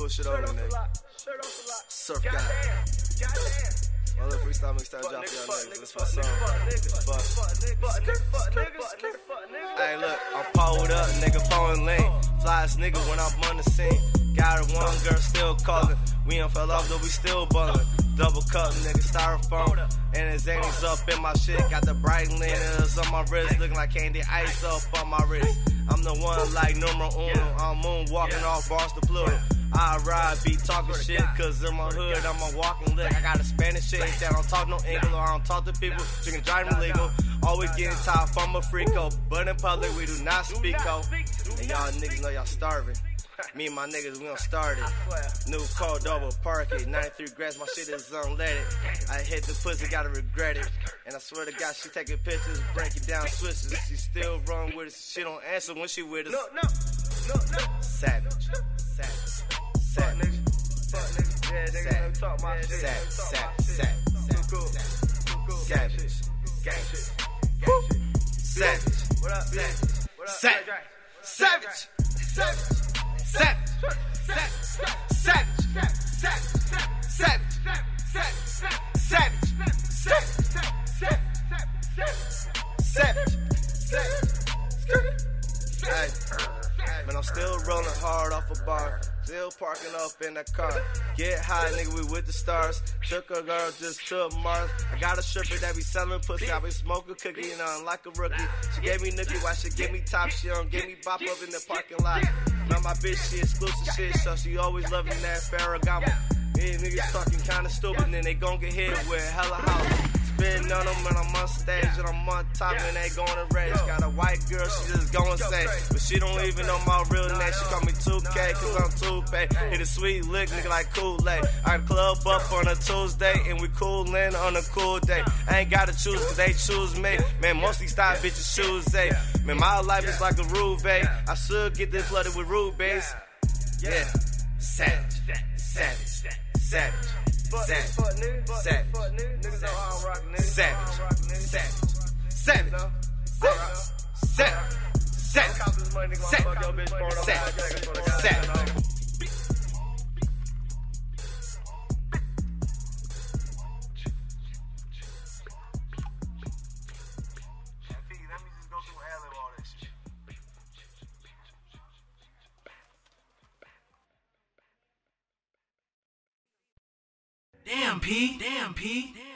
pull shit over, nigga. Surf guy. My little freestyle mixtape drop for y'all niggas. It's for song. Fuck. Hey, look, I'm pulled up, nigga, phone lane. Flyest nigga when I'm on the scene. Got her one girl still calling. We ain't fell off, though we still ballin'. Double cup, nigga, styrofoam. And his zanies up in my shit. Got the bright lenses on my wrist, looking like candy ice up on my wrist. I'm the one like numero uno. I'm moonwalking off bars to Pluto. I ride, be talking shit, cause in my hood, I'm a walking lick. I got a Spanish shit, that I don't talk no English, or I don't talk to people, you can drive me legal. Always getting top, I'm a freako, but in public, we do not speak, oh. And y'all niggas know y'all starving. Me and my niggas, we don't start it. New car, double park it. 93 grams, my shit is unleaded. I hit the pussy, gotta regret it. And I swear to God, she taking pictures, breaking down switches. She still wrong with us. She don't answer when she with us. No, no, no, no. Savage. Talk my shit. Savage. Don't talk Savage. my shit. Savage. Savage. Savage. Gang shit. Gang shit. Woo. Gang shit. Savage. What up? Savage. What up? Savage. Drake? Savage. Savage. Savage. Savage. Savage. Savage. Savage. Savage. Savage. Man, I'm still rolling hard off a bar. Still parking up in the car. Get high, nigga, we with the stars. Took a girl just to Mars. I got a stripper that be selling pussy. I be smoking cookie and I'm like a rookie. She gave me nookie, why she give me top? She don't give me bop up in the parking lot. Now my bitch, she exclusive shit, so she always loving that Ferragamo. Yeah, niggas talking kinda stupid, then they gon' get hit with hella house. Spitting on them and I'm on stage and I'm on top and they going to rage. Got a white girl, she say, but she don't even know my real name. She call me 2K cause I'm 2Pay. Hit a sweet lick, nigga like Kool-Aid. I club up on a Tuesday and we coolin' on a cool day. I ain't gotta choose cause they choose me. Man, most these style bitches choose they. Man, my life is like a Ruve. I should get this flooded with rubies. Yeah, savage, savage, savage. Savage. niggas, fuck niggas, fuck Savage. niggas, fuck niggas. Niggas know I don't rock niggas. Savage. I don't rock niggas. Savage. Savage. Savage. To God. Savage. Damn, P. Damn, P. Damn.